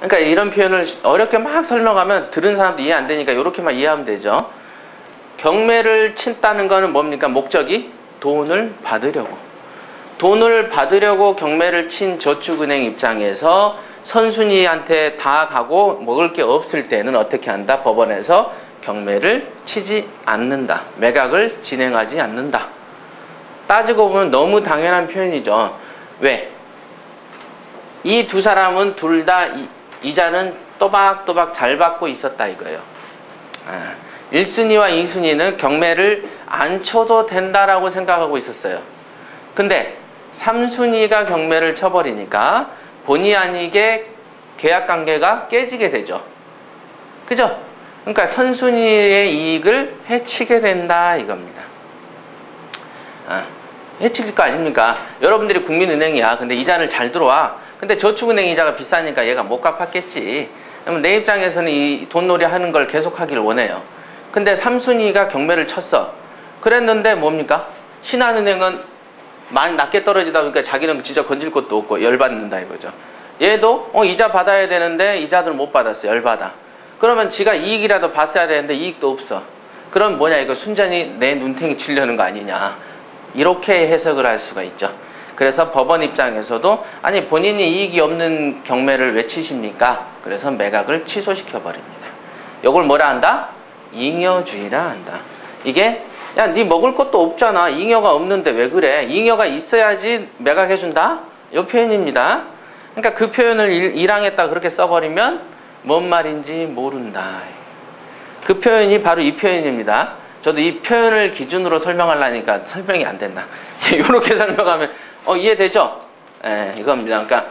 그러니까 이런 표현을 어렵게 막 설명하면 들은 사람도 이해 안 되니까 이렇게만 이해하면 되죠. 경매를 친다는 거는 뭡니까? 목적이 돈을 받으려고. 돈을 받으려고 경매를 친 저축은행 입장에서 선순위한테 다 가고 먹을 게 없을 때는 어떻게 한다? 법원에서 경매를 치지 않는다. 매각을 진행하지 않는다. 따지고 보면 너무 당연한 표현이죠. 왜? 이 두 사람은 둘 다 이자는 또박또박 잘 받고 있었다 이거예요. 아, 1순위와 2순위는 경매를 안 쳐도 된다라고 생각하고 있었어요. 근데 3순위가 경매를 쳐버리니까 본의 아니게 계약 관계가 깨지게 되죠. 그죠? 그러니까 선순위의 이익을 해치게 된다 이겁니다. 아, 해칠 거 아닙니까? 여러분들이 국민은행이야. 근데 이자를 잘 들어와. 근데 저축은행 이자가 비싸니까 얘가 못 갚았겠지. 그러면 내 입장에서는 이 돈놀이 하는 걸 계속 하길 원해요. 근데 삼순위가 경매를 쳤어. 그랬는데 뭡니까? 신한은행은 많이 낮게 떨어지다 보니까 자기는 진짜 건질 것도 없고 열받는다 이거죠. 얘도 어 이자 받아야 되는데 이자들 못 받았어 열받아. 그러면 지가 이익이라도 봤어야 되는데 이익도 없어. 그럼 뭐냐 이거 순전히 내 눈탱이 치려는 거 아니냐. 이렇게 해석을 할 수가 있죠. 그래서 법원 입장에서도 아니 본인이 이익이 없는 경매를 왜 치십니까? 그래서 매각을 취소시켜 버립니다. 이걸 뭐라 한다? 잉여주의라 한다. 이게 야, 네 먹을 것도 없잖아. 잉여가 없는데 왜 그래? 잉여가 있어야지 매각해 준다? 이 표현입니다. 그러니까 그 표현을 일, 항했다 그렇게 써버리면 뭔 말인지 모른다. 그 표현이 바로 이 표현입니다. 저도 이 표현을 기준으로 설명하려니까 설명이 안 된다. 이렇게 설명하면 어, 이해되죠? 예, 이겁니다. 그러니까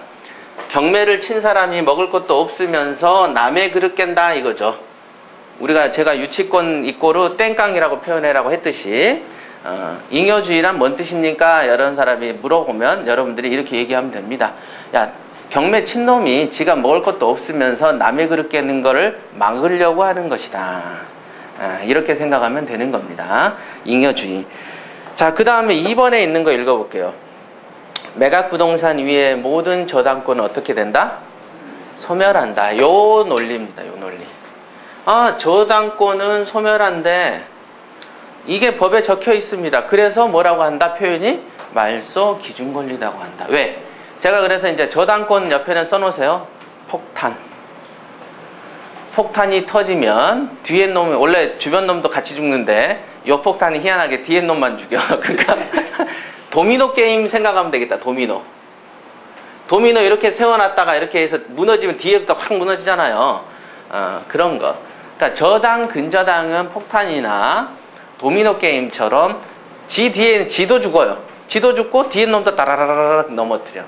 경매를 친 사람이 먹을 것도 없으면서 남의 그릇 깬다 이거죠. 우리가 제가 유치권 입고로 땡깡이라고 표현해라고 했듯이 어, 잉여주의란 뭔 뜻입니까? 이런 사람이 물어보면 여러분들이 이렇게 얘기하면 됩니다. 야 경매 친 놈이 지가 먹을 것도 없으면서 남의 그릇 깨는 거를 막으려고 하는 것이다. 아, 이렇게 생각하면 되는 겁니다. 잉여주의. 자, 그 다음에 2번에 있는 거 읽어볼게요. 매각 부동산 위에 모든 저당권은 어떻게 된다? 소멸한다. 요 논리입니다. 요 논리. 아, 저당권은 소멸한데 이게 법에 적혀 있습니다. 그래서 뭐라고 한다? 표현이 말소 기준 권리라고 한다. 왜? 제가 그래서 이제 저당권 옆에는 써놓으세요. 폭탄. 폭탄이 터지면 뒤에 놈이 원래 주변 놈도 같이 죽는데 요 폭탄이 희한하게 뒤에 놈만 죽여. 그러니까 도미노 게임 생각하면 되겠다. 도미노. 도미노 이렇게 세워놨다가 이렇게 해서 무너지면 뒤에부터 확 무너지잖아요. 어, 그런 거. 그러니까 저당 근저당은 폭탄이나 도미노 게임처럼 지 뒤에 지도 죽어요. 지도 죽고 뒤에 놈도 따라라라락 넘어뜨려.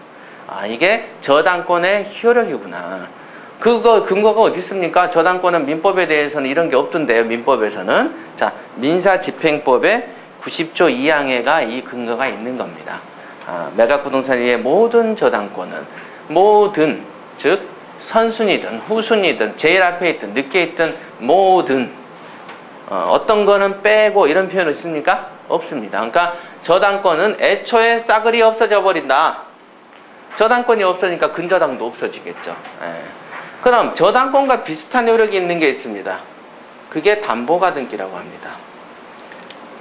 아 이게 저당권의 효력이구나. 그거 근거가 어디 있습니까? 저당권은 민법에 대해서는 이런 게 없던데요. 민법에서는 자 민사집행법의 90조 2항에가 이 근거가 있는 겁니다. 아, 매각 부동산 위의 모든 저당권은 모든 즉 선순위든 후순위든 제일 앞에 있든 늦게 있든 모든 어, 떤 거는 빼고 이런 표현 있습니까? 없습니다. 그러니까 저당권은 애초에 싸그리 없어져 버린다. 저당권이 없으니까 근저당도 없어지겠죠. 예. 그럼 저당권과 비슷한 효력이 있는 게 있습니다. 그게 담보가등기라고 합니다.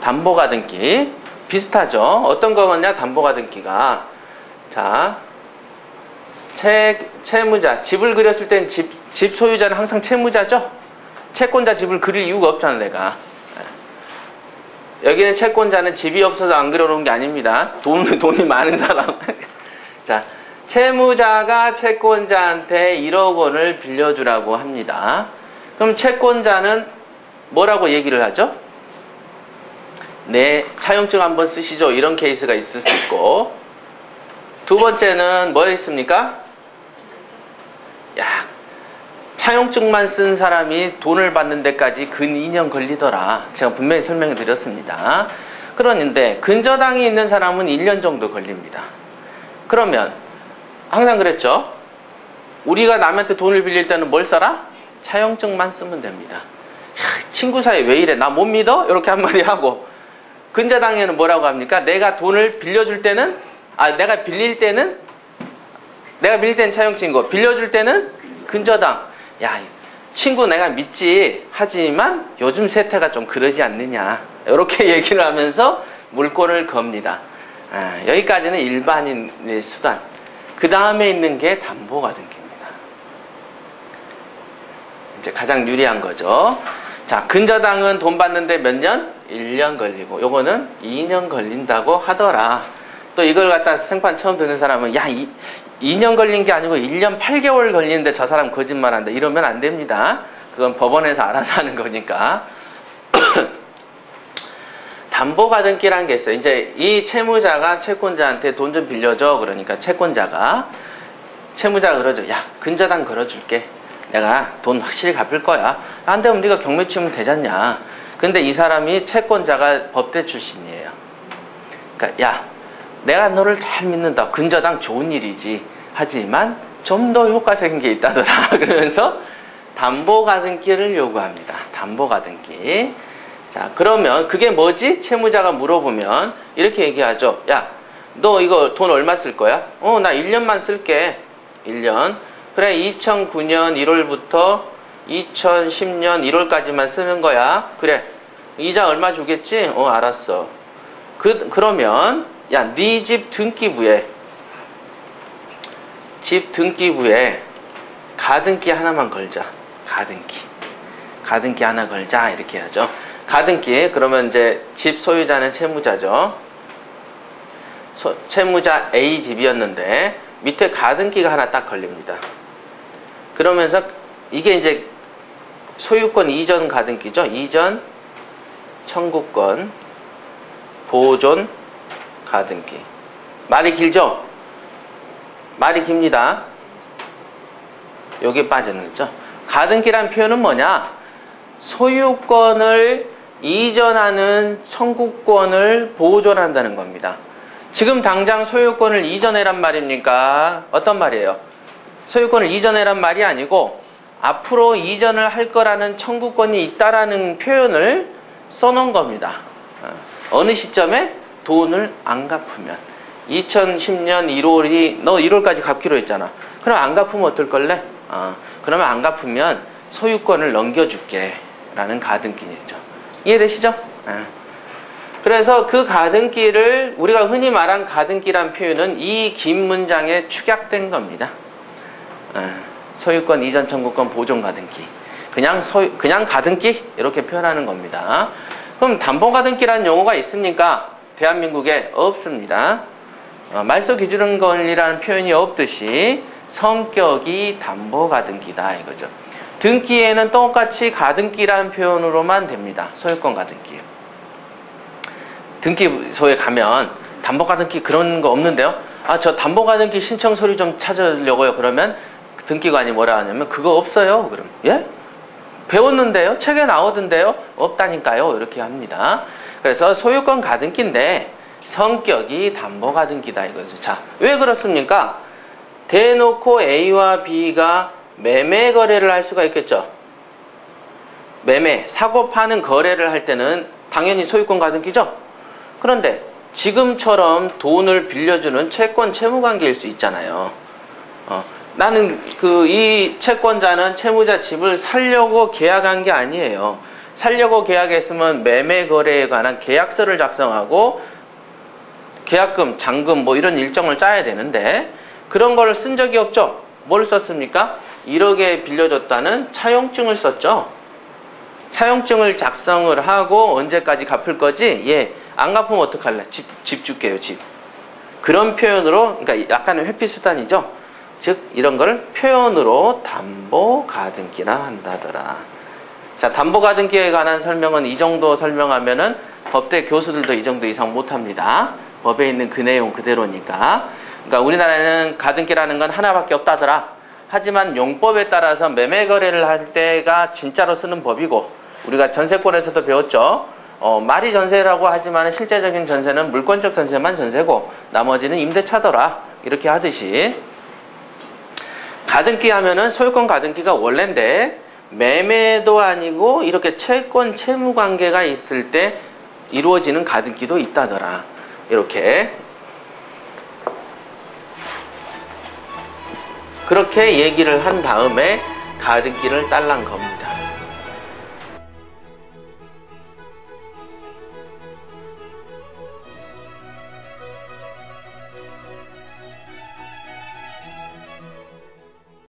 담보 가등기 비슷하죠. 어떤 거냐 담보 가등기가 자 채, 채무자 집을 그렸을 땐 집, 집 소유자는 항상 채무자죠. 채권자 집을 그릴 이유가 없잖아 내가. 여기는 채권자는 집이 없어서 안 그려놓은 게 아닙니다. 돈, 돈이 많은 사람. 자, 채무자가 채권자한테 1억 원을 빌려주라고 합니다. 그럼 채권자는 뭐라고 얘기를 하죠? 네, 차용증 한번 쓰시죠. 이런 케이스가 있을 수 있고. 두 번째는 뭐였습니까? 야, 차용증만 쓴 사람이 돈을 받는 데까지 근 2년 걸리더라. 제가 분명히 설명해 드렸습니다. 그러는데 근저당이 있는 사람은 1년 정도 걸립니다. 그러면 항상 그랬죠. 우리가 남한테 돈을 빌릴 때는 뭘 써라? 차용증만 쓰면 됩니다. 야, 친구 사이 왜 이래? 나 못 믿어? 이렇게 한마디 하고 근저당에는 뭐라고 합니까? 내가 돈을 빌려줄 때는 아 내가 빌릴 때는 내가 빌릴 때는 차용증이고 빌려줄 때는 근저당. 야, 친구 내가 믿지. 하지만 요즘 세태가 좀 그러지 않느냐. 이렇게 얘기를 하면서 물꼬를 겁니다. 아, 여기까지는 일반인의 수단. 그 다음에 있는 게 담보가등기입니다. 이제 가장 유리한 거죠. 자, 근저당은 돈 받는데 몇 년? 1년 걸리고, 요거는 2년 걸린다고 하더라. 또 이걸 갖다 생판 처음 듣는 사람은, 야, 이, 2년 걸린 게 아니고 1년 8개월 걸리는데 저 사람 거짓말 한다. 이러면 안 됩니다. 그건 법원에서 알아서 하는 거니까. 담보가등기라는 게 있어요. 이제 이 채무자가 채권자한테 돈 좀 빌려줘. 그러니까 채권자가 채무자가 그러죠. 야, 근저당 걸어줄게. 내가 돈 확실히 갚을 거야. 안 되면 네가 경매 치면 되잖냐. 근데 이 사람이 채권자가 법대 출신이에요. 그러니까 야, 내가 너를 잘 믿는다. 근저당 좋은 일이지. 하지만 좀 더 효과적인 게 있다더라. 그러면서 담보 가등기를 요구합니다. 담보 가등기. 자, 그러면 그게 뭐지? 채무자가 물어보면 이렇게 얘기하죠. 야, 너 이거 돈 얼마 쓸 거야? 어, 나 1년만 쓸게. 1년. 그래, 2009년 1월부터 2010년 1월까지만 쓰는 거야. 그래. 이자 얼마 주겠지? 어, 알았어. 그, 그러면, 야, 네 집 등기부에, 집 등기부에 가등기 하나만 걸자. 가등기. 가등기 하나 걸자. 이렇게 하죠. 가등기, 그러면 이제 집 소유자는 채무자죠. 소, 채무자 A 집이었는데, 밑에 가등기가 하나 딱 걸립니다. 그러면서 이게 이제 소유권 이전 가등기죠. 이전 청구권 보존 가등기. 말이 길죠? 말이 깁니다. 여기 빠지는 거죠. 가등기란 표현은 뭐냐? 소유권을 이전하는 청구권을 보존한다는 겁니다. 지금 당장 소유권을 이전해란 말입니까? 어떤 말이에요? 소유권을 이전해란 말이 아니고 앞으로 이전을 할 거라는 청구권이 있다라는 표현을 써놓은 겁니다. 어, 어느 시점에 돈을 안 갚으면 2010년 1월이 너 1월까지 갚기로 했잖아. 그럼 안 갚으면 어떨 걸래? 어, 그러면 안 갚으면 소유권을 넘겨줄게 라는 가등기죠. 이해되시죠? 어. 그래서 그 가등기를 우리가 흔히 말한 가등기란 표현은 이 긴 문장에 축약된 겁니다. 소유권 이전 청구권 보존 가등기. 그냥 소 그냥 가등기 이렇게 표현하는 겁니다. 그럼 담보 가등기라는 용어가 있습니까? 대한민국에 없습니다. 어, 말소 기준은 권리라는 표현이 없듯이 성격이 담보 가등기다 이거죠. 등기에는 똑같이 가등기라는 표현으로만 됩니다. 소유권 가등기. 등기소에 가면 담보 가등기 그런 거 없는데요. 아, 저 담보 가등기 신청 서류 좀 찾으려고요. 그러면 등기관이 뭐라 하냐면 그거 없어요. 그럼 예? 배웠는데요. 책에 나오던데요. 없다니까요. 이렇게 합니다. 그래서 소유권 가등기인데 성격이 담보 가등기다 이거죠. 자, 왜 그렇습니까? 대놓고 A와 B가 매매 거래를 할 수가 있겠죠. 매매, 사고 파는 거래를 할 때는 당연히 소유권 가등기죠. 그런데 지금처럼 돈을 빌려주는 채권 채무 관계일 수 있잖아요. 어, 나는 그 이 채권자는 채무자 집을 살려고 계약한 게 아니에요. 살려고 계약했으면 매매 거래에 관한 계약서를 작성하고 계약금, 잔금 뭐 이런 일정을 짜야 되는데 그런 거를 쓴 적이 없죠. 뭘 썼습니까? 1억에 빌려줬다는 차용증을 썼죠. 차용증을 작성을 하고 언제까지 갚을 거지? 예. 안 갚으면 어떡할래? 집, 집 줄게요, 집. 그런 표현으로, 그러니까 약간의 회피 수단이죠. 즉, 이런 걸 표현으로 담보 가등기라 한다더라. 자, 담보 가등기에 관한 설명은 이 정도 설명하면은 법대 교수들도 이 정도 이상 못 합니다. 법에 있는 그 내용 그대로니까. 그러니까 우리나라에는 가등기라는 건 하나밖에 없다더라. 하지만 용법에 따라서 매매 거래를 할 때가 진짜로 쓰는 법이고 우리가 전세권에서도 배웠죠. 어, 말이 전세라고 하지만 실제적인 전세는 물권적 전세만 전세고 나머지는 임대차더라 이렇게 하듯이 가등기 하면은 소유권 가등기가 원래인데 매매도 아니고 이렇게 채권 채무 관계가 있을 때 이루어지는 가등기도 있다더라 이렇게 그렇게 얘기를 한 다음에 가등기를 딸란 겁니다.